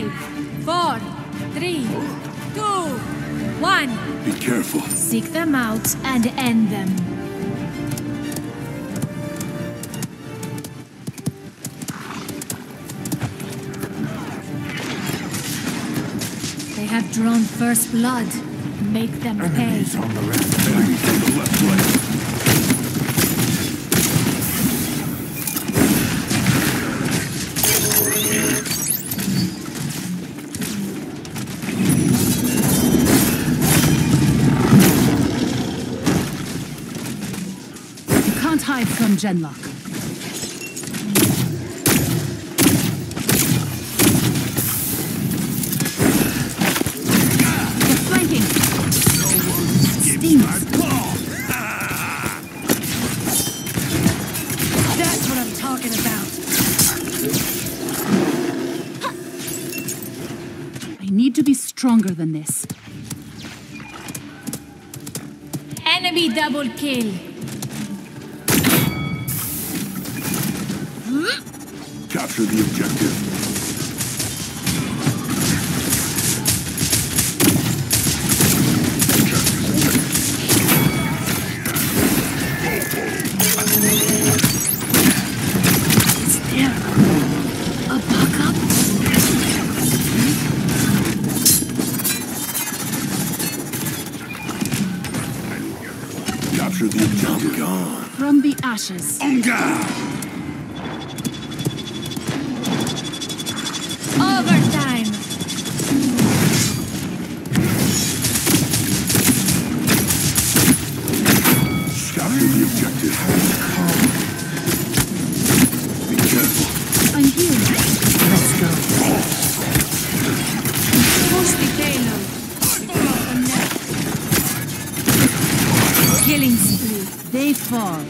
Five, four, three, two, one. Be careful. Seek them out and end them. They have drawn first blood. Make them pay. Enemies on the left. Be stronger than this. Enemy double kill. Capture the objective. There. A backup? Capture the objective. gone. From the ashes. Overtime. Fall.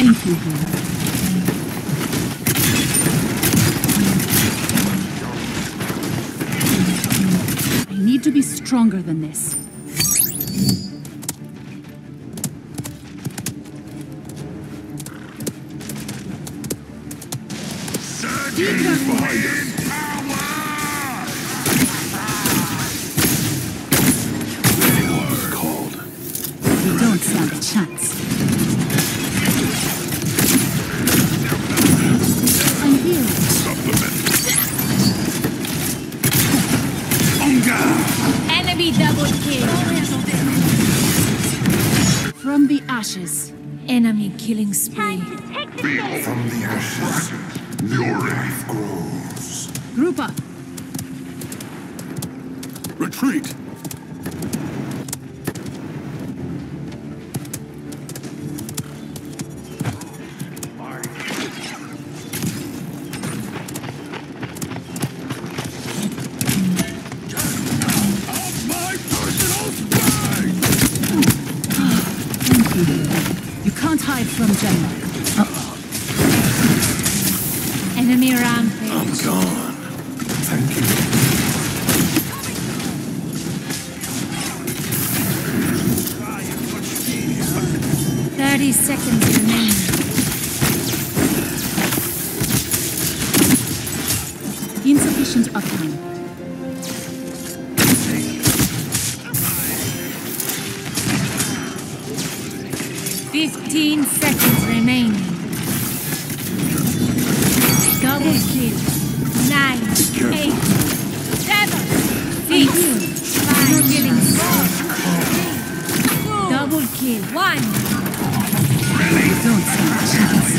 Thank you, Hannah. I need to be stronger than this. Ashes, new life grows. Group up. Retreat. Enemy rampage. I'm gone. Thank you. Thirty seconds remaining. Insufficient uptime. Fifteen seconds remaining. Kill. Nine, eight, seven, six, five, four, three, double kill. One. Don't stand a chance.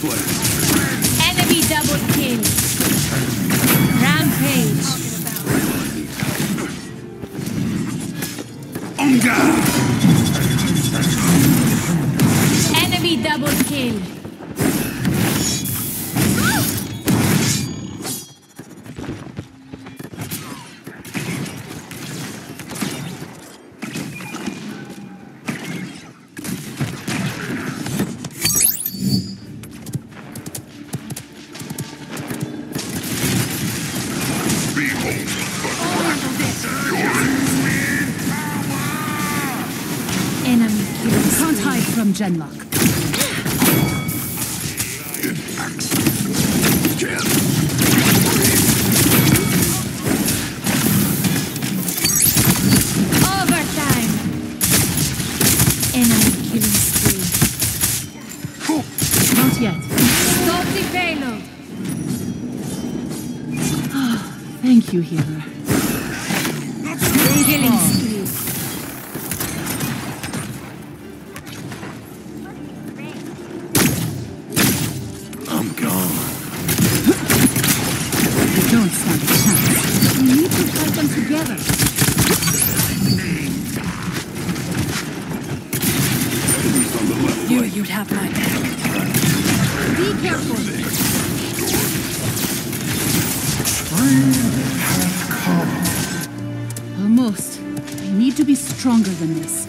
Flank. Enemy double kill. Rampage. On! Enemy double kill. Genlock. Overtime. Enemy killing spree. Not yet. Stop the payload. Ah, thank you, healer. Killing spree. Knew you'd have my back. Be careful. Almost. I need to be stronger than this.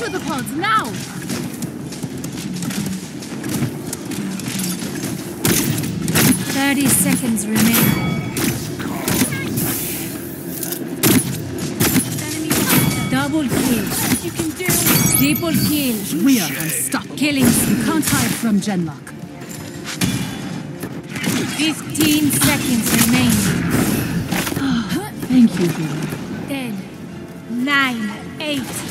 Into the pods now! Thirty seconds remain. Double kill. You can do. Triple kill. We are unstoppable. Killing. You can't hide from Genlock. Fifteen seconds remain. Thank you. Ten, nine, eight,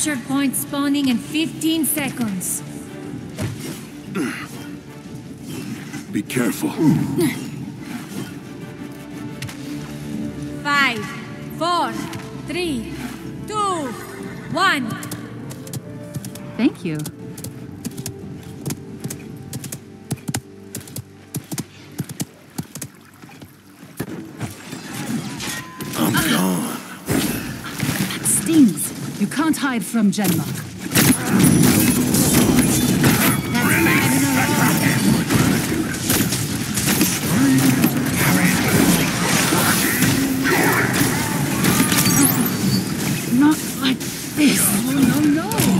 Captured point spawning in 15 seconds. Be careful. Five, four, three, two, one. Thank you.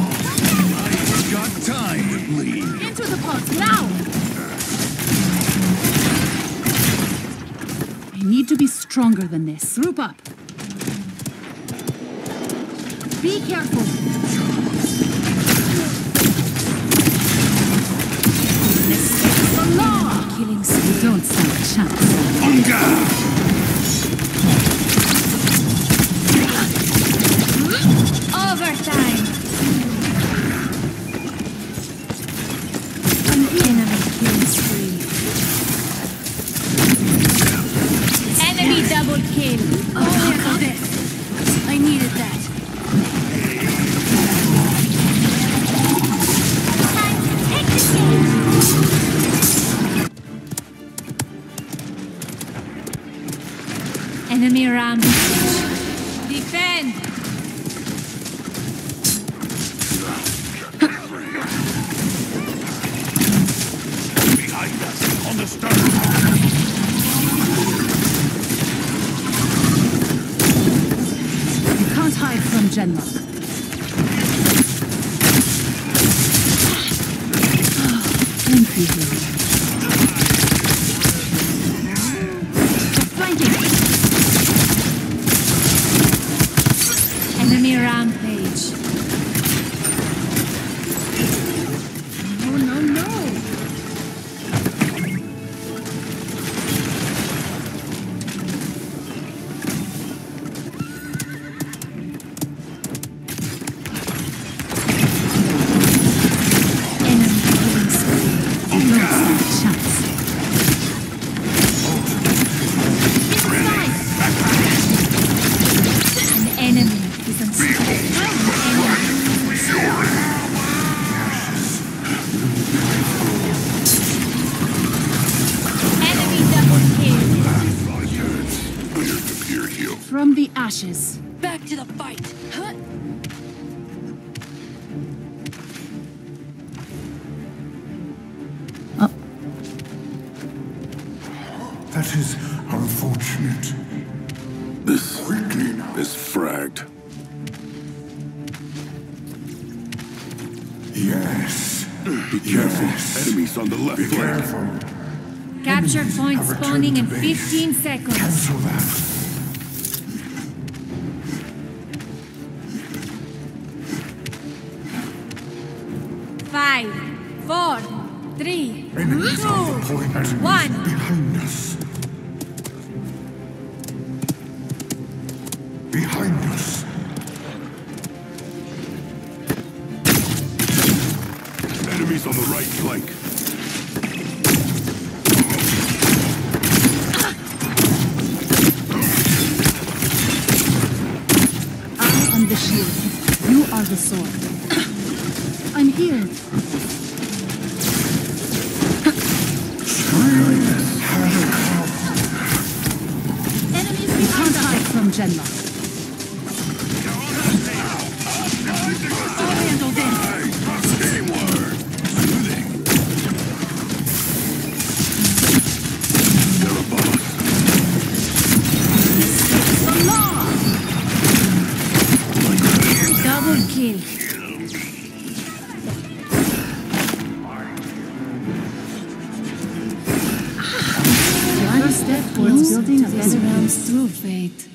I forgot time, please. Enter the pot now. I need to be stronger than this. Group up. Be careful. This is the law. Killing You don't stand a chance. Hunger! Hide from From the ashes. Back to the fight. Huh? That is unfortunate. This Quickly now. is fragged. Yes. Be careful. Yes. Enemies on the left Be flank. careful. Capture Enemies point spawning in 15 seconds. Cancel that. Four, three, Enemies on the two, one. Behind us. Behind us. Enemies on the right flank. I am the shield. You are the sword. One